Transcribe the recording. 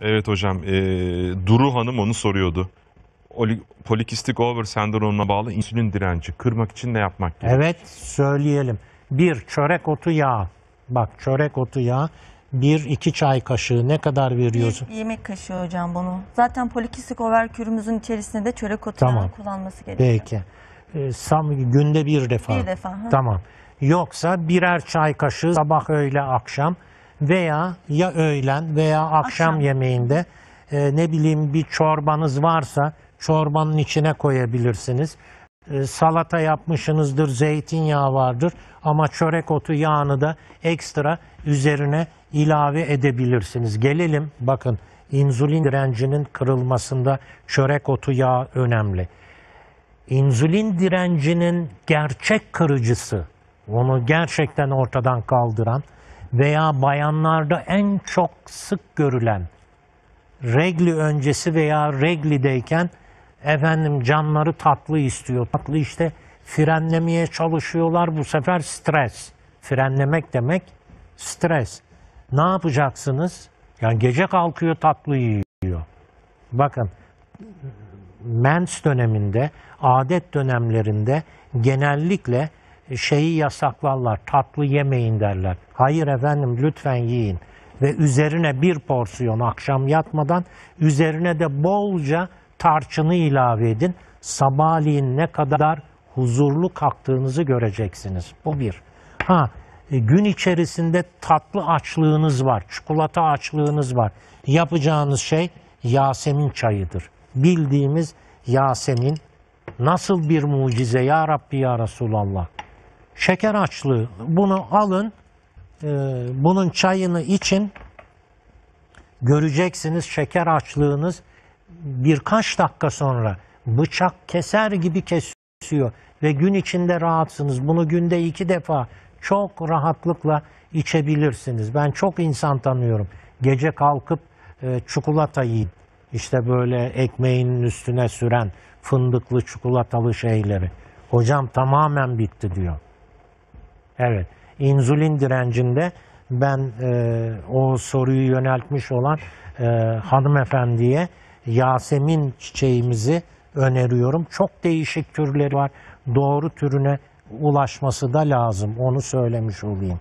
Evet hocam. e, Duru Hanım onu soruyordu. Oli- Polikistik over sendromuna bağlı insülin direnci kırmak için ne yapmak gerekiyor? Evet söyleyelim. Bir çörek otu yağı. Bak çörek otu yağı. Bir iki çay kaşığı ne kadar veriyorsun? Bir yemek kaşığı hocam bunu. Zaten polikistik over kürümüzün içerisinde de çörek otu Tamam. yağı kullanması gerekiyor. Peki. Ee, sam, günde bir defa. Bir defa. hı. Tamam. Yoksa birer çay kaşığı sabah öğle akşam veya ya öğlen veya akşam, Akşam. yemeğinde e, ne bileyim bir çorbanız varsa çorbanın içine koyabilirsiniz. E, salata yapmışsınızdır, zeytinyağı vardır ama çörek otu yağını da ekstra üzerine ilave edebilirsiniz. Gelelim bakın insülin direncinin kırılmasında çörek otu yağı önemli insülin direncinin gerçek kırıcısı, onu gerçekten ortadan kaldıran veya bayanlarda en çok sık görülen regli öncesi veya reglideyken efendim canları tatlı istiyor. Tatlı işte frenlemeye çalışıyorlar bu sefer stres. Frenlemek demek stres. Ne yapacaksınız? Yani gece kalkıyor tatlı yiyor. Bakın mens döneminde, adet dönemlerinde genellikle şeyi yasaklarlar, tatlı yemeyin derler. Hayır efendim lütfen yiyin. Ve üzerine bir porsiyon akşam yatmadan, üzerine de bolca tarçını ilave edin. Sabahleyin ne kadar huzurlu kalktığınızı göreceksiniz. Bu bir. Ha, e, gün içerisinde tatlı açlığınız var, çikolata açlığınız var. Yapacağınız şey Yasemin çayıdır. Bildiğimiz Yasemin nasıl bir mucize ya Rabbi ya Resulallah. Şeker açlığı. Bunu alın, e, bunun çayını için göreceksiniz şeker açlığınız birkaç dakika sonra bıçak keser gibi kesiyor ve gün içinde rahatsınız. Bunu günde iki defa çok rahatlıkla içebilirsiniz. Ben çok insan tanıyorum. Gece kalkıp e, çikolata yiyip işte böyle ekmeğinin üstüne süren fındıklı çikolatalı şeyleri. Hocam tamamen bitti diyor. Evet. İnsülin direncinde ben e, o soruyu yöneltmiş olan e, hanımefendiye Yasemin çiçeğimizi öneriyorum. Çok değişik türleri var. Doğru türüne ulaşması da lazım. Onu söylemiş olayım.